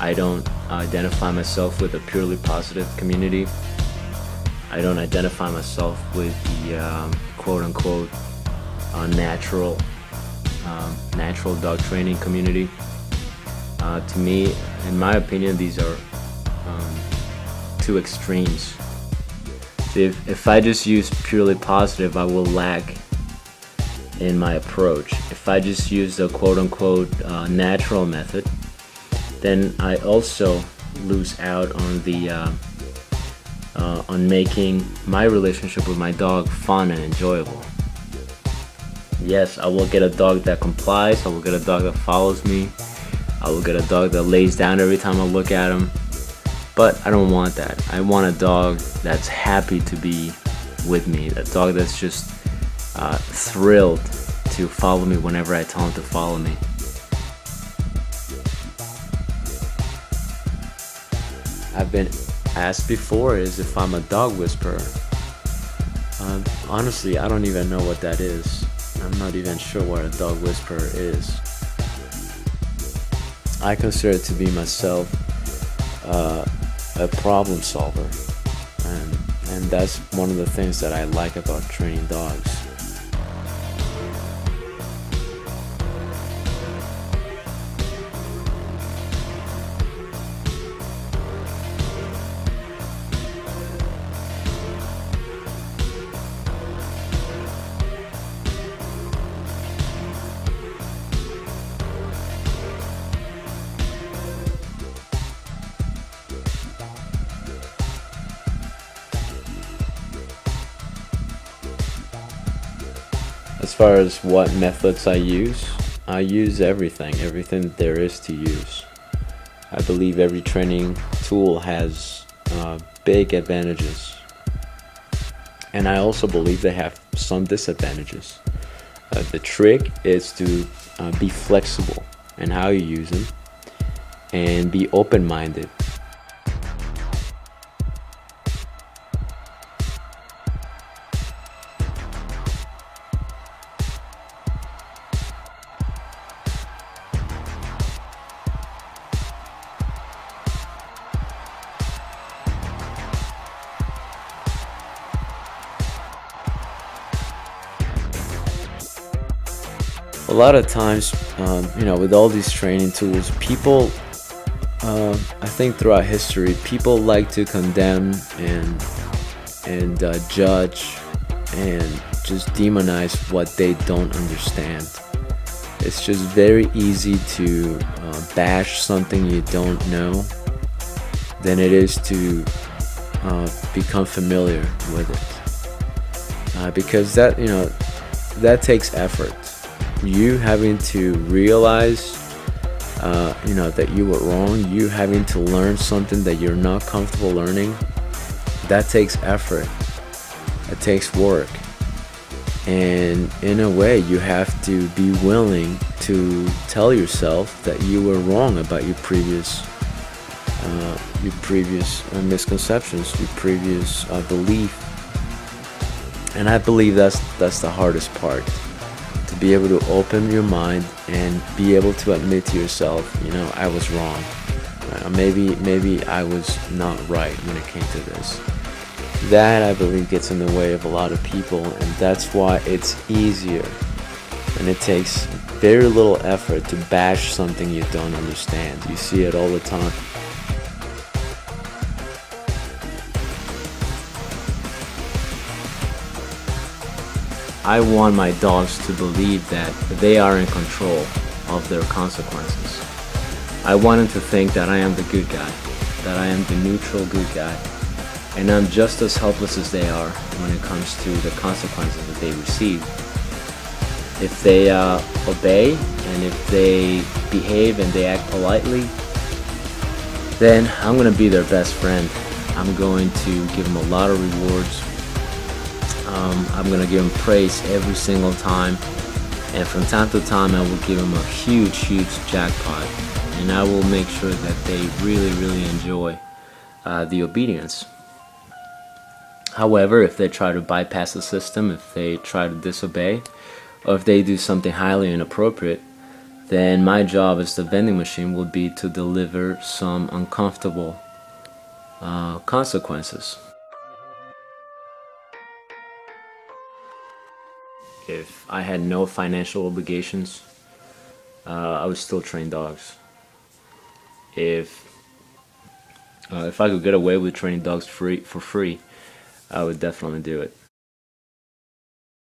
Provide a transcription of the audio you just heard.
I don't identify myself with a purely positive community. I don't identify myself with the um, quote unquote uh, natural um, natural dog training community. Uh, to me, in my opinion, these are um, two extremes. If, if I just use purely positive, I will lack in my approach. If I just use the quote unquote uh, natural method, then I also lose out on the uh, uh, on making my relationship with my dog fun and enjoyable. Yes, I will get a dog that complies. I will get a dog that follows me. I will get a dog that lays down every time I look at him. But I don't want that. I want a dog that's happy to be with me. A dog that's just uh, thrilled to follow me whenever I tell him to follow me. I've been asked before is if I'm a dog whisperer. Um, honestly, I don't even know what that is. I'm not even sure what a dog whisperer is. I consider it to be myself uh, a problem solver, and and that's one of the things that I like about training dogs. As far as what methods I use, I use everything, everything there is to use. I believe every training tool has uh, big advantages. And I also believe they have some disadvantages. Uh, the trick is to uh, be flexible in how you use them and be open minded a lot of times, um, you know, with all these training tools, people, uh, I think throughout history, people like to condemn and and uh, judge and just demonize what they don't understand. It's just very easy to uh, bash something you don't know than it is to uh, become familiar with it. Uh, because that, you know, that takes effort you having to realize uh, you know that you were wrong you having to learn something that you're not comfortable learning that takes effort. It takes work. And in a way you have to be willing to tell yourself that you were wrong about your previous uh, your previous uh, misconceptions your previous uh, belief. And i believe that's that's the hardest part be able to open your mind and be able to admit to yourself, you know, I was wrong. Uh, maybe maybe I was not right when it came to this. That I believe gets in the way of a lot of people, and that's why it's easier and it takes very little effort to bash something you don't understand. You see it all the time. I want my dogs to believe that they are in control of their consequences. I want them to think that I am the good guy, that I am the neutral good guy, and I'm just as helpless as they are when it comes to the consequences that they receive. If they uh, obey and if they behave and they act politely, then I'm going to be their best friend. I'm going to give them a lot of rewards um, I'm gonna give him praise every single time. And from time to time I will give him a huge huge jackpot. And I will make sure that they really really enjoy uh, the obedience. However, if they try to bypass the system, if they try to disobey, or if they do something highly inappropriate, then my job as the vending machine will be to deliver some uncomfortable uh, consequences. If I had no financial obligations, uh, I would still train dogs. If uh, if I could get away with training dogs free for free, I would definitely do it.